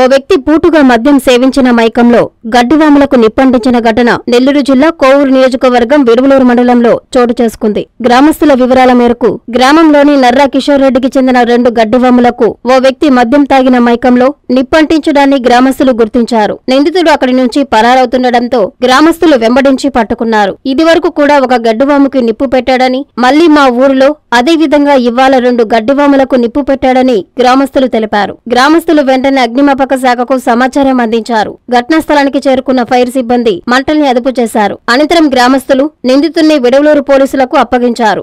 ఓ వ్యక్తి పూటుగా మద్యం సేవించిన మైకంలో గడ్డివాములకు నిప్పంటించిన ఘటన నెల్లూరు జిల్లా కోవూరు నియోజకవర్గం విరువులూరు మండలంలో చోటు చేసుకుంది. గ్రామస్తుల వివరాల మేరకు గ్రామంలోని నర్రా కిషోర్ రెడ్డికి చెందిన రెండు గడ్డివాములకు ఓ వ్యక్తి మద్యం తాగిన మైకంలో నిప్పంటించడాన్ని గ్రామస్తులు గుర్తించారు. నిందితుడు అక్కడి నుంచి పరారవుతుండటంతో గ్రామస్తులు వెంబడించి పట్టుకున్నారు. ఇదివరకు కూడా ఒక గడ్డివాముకి నిప్పు పెట్టాడని మళ్ళీ మా ఊరిలో అదే విధంగా ఇవాళ రెండు గడ్డివాములకు నిప్పు పెట్టాడని గ్రామస్తులు తెలిపారు. గ్రామస్తులు వెంటనే అగ్నిమాపక శాఖకు సమాచారం అందించారు. ఘటనా స్థలానికి చేరుకున్న ఫైర్ సిబ్బంది మంటల్ని అదుపు చేశారు. అనంతరం గ్రామస్తులు నిందితుడిని విడవలూరు పోలీసులకు అప్పగించారు.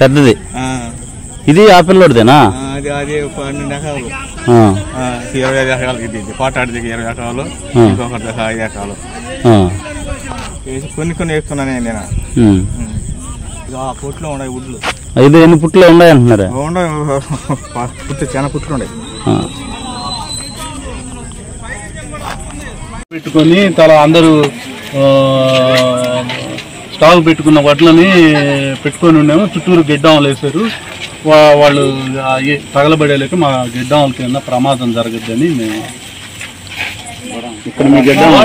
పెద్దది. ఆ, ఇది ఆ పిల్లోడిదేనా అది అది పన్నెండు ఎకరాలు. ఇరవై ఐదు ఎకరాలు ఇది కోటాడి దగ్గర ఇరవై ఎకరాలు ఆ. ఇంకొకటి దగ్గర ఐదు ఎకరాలు. కొన్ని కొన్ని వేస్తున్నాను నేను ఉమ్. ఇది ఆ పుట్లో ఉన్నాయి ఎన్ని పుట్లు ఉన్నాయి అంటున్నారా? చాలా పుట్లు ఉన్నాయి. పెట్టుకొని తల అందరూ ఆ, స్టాక్ పెట్టుకున్న వడ్లని పెట్టుకొని ఉన్నాము. చుట్టూరు గిడ్డాములు వేశారు వా- వాళ్ళు తగలబడేలేక మా గిడ్డాముల కింద ప్రమాదం జరగద్దని మేము ఇక్కడ మీ మా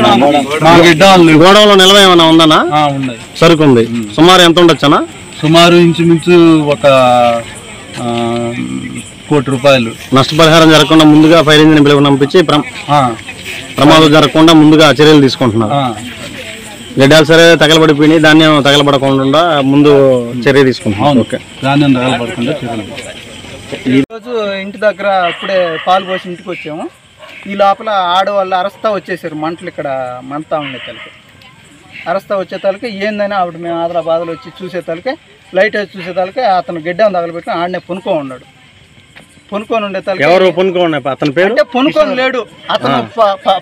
నిల్వ ఏమైనా ఉందనా ఆ, ఉన్నాయి. సరుకు ఉంది సుమారు ఎంత ఉండొచ్చనా సుమారు ఇంచుమించు ఒక ఆ, కోటి రూపాయలు. నష్టపరిహారం జరగకుండా ముందుగా ఫైర్ ఇంజిన్ పిలుపు పంపించి ప్రమాదం జరగకుండా ముందుగా చర్యలు తీసుకుంటున్నారు. ఆ, గడ్డాలు సరే తగలబడిపోయినాయి. ధాన్యం తగలబడకుండా ముందు చర్య అవును. ఓకే. ధాన్యం తగలబడకుండా ఈరోజు ఇంటి దగ్గర ఇప్పుడే పాలు పోసి ఇంటికి వచ్చాము. ఈ లోపల ఆడవాళ్ళు అరస్తా వచ్చేసారు. మంటలు ఇక్కడ మంతా ఉండే తలకి. అరస్తా వచ్చే తలకి ఏందని ఆవిడ మేము ఆదరా బాధలు వచ్చి చూసే తలకి లైట్ వేసి చూసే తలకి అతను గిడ్డం తగలబెట్టుకుని ఆడనే పునుకో ఉన్నాడు. పునుకొని ఉండే తలకి ఎవరు పొనుకోండి అతని పేరు? అంటే పునుకొని లేడు. అతను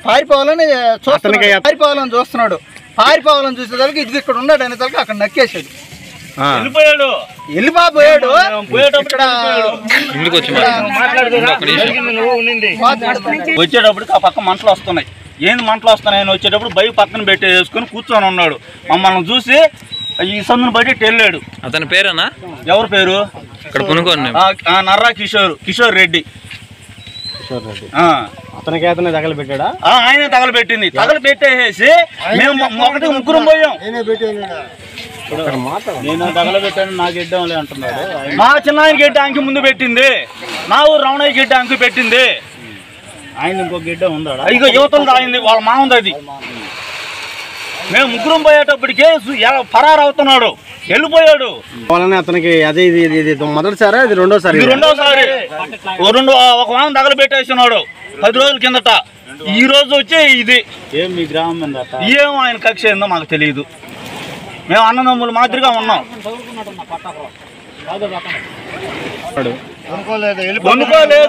పారిపోవాలని చూస్తున్నాడు. పారిపోవాలని చూస్తున్నాడు. పారిపోవాలని చూసే తలకి ఇది ఇక్కడ ఉన్నాడు అనే తలకి అక్కడ నక్కేసాడు ఆ. వెళ్ళిపోయాడు. ఇక్కడ వచ్చేటప్పటికి ఆ పక్క మంటలు వస్తున్నాయి. ఏంది మంటలు వస్తున్నాయని వచ్చేటప్పుడు బైక్ పక్కన పెట్టి వేసుకొని కూర్చొని ఉన్నాడు. మమ్మల్ని చూసి ఈ సందుని బయట వెళ్ళాడు అతని పేరేనా? ఎవరి పేరు? ఇక్కడ నర్రా కిషోర్. కిషోర్ రెడ్డి. ఆ. అతనికి అతనే తగలబెట్టాడా? ఆ, ఆయనే తగలబెట్టింది. తగలబెట్టేసి మేము మొ- ఒకటి ముగ్గురం పోయాం. నేను తగలబెట్టాను? నాకు ఇద్దాంలే అంటున్నాడు. మా చిన్నాయన గడ్డి అంకి ముందు పెట్టింది. నా ఊరు రమణయ్య గడ్డి అంకి పెట్టింది. ఆయన ఇంకో గిడ్డ ఉందాడా? ఇక యువతలు తాగింది వాళ్ళ మామంది అది. మేము ముగ్గురం పోయేటప్పటికే పరారు అవుతున్నాడు వెళ్ళిపోయాడు. వాళ్ళని అతనికి అదే ఇది ఇది- మొదటిసారా? ఇది రెండోసారి ఇది రెండోసారి. రెండు ఒక వారం తగలబెట్టేస్తున్నాడు పది రోజుల కిందట. ఈ రోజు వచ్చి ఇది. ఏం మీ గ్రామం? ఏం ఆయన కక్ష ఏందో మాకు తెలియదు. మేము అన్నదమ్ములు మాదిరిగా ఉన్నాం.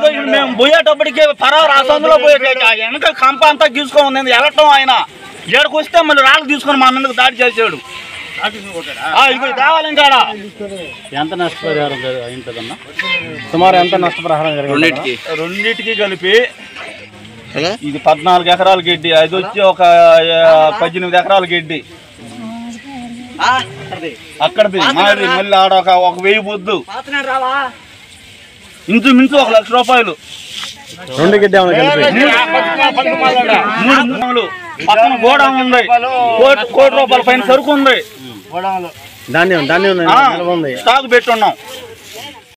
ఇది మేము పోయేటప్పటికే పరారు ఆ సందులో పోయే వెనక కంప అంతా గీసుకోంది వెళ్ళటం ఆయన. ఏడకు వస్తే మళ్ళీ రాళ్ళు తీసుకొని మా అన్నకు దాడి చేసాడు ఎంత నష్టపరిహారం అయింటదన్నా సుమారు ఎంత నష్టపరిహారం జరిగింది రెండింటికి కలిపి ఇది పద్నాలుగు ఎకరాల గడ్డి అది వచ్చి ఒక పద్దెనిమిది ఎకరాల గడ్డి అక్కడది మాది మళ్ళీ ఆడ ఒక ఒక వెయ్యి బొద్దు ఇంచుమించు ఒక లక్ష రూపాయలు రెండు గిడ్డ కలిపి మూడు పక్కన గోడౌన్ ఉంది కోటి కోటి రూపాయల పైన సరుకు ఉంది ధాన్యం ధాన్యం ఉంది స్టాక్ పెట్టున్నాం.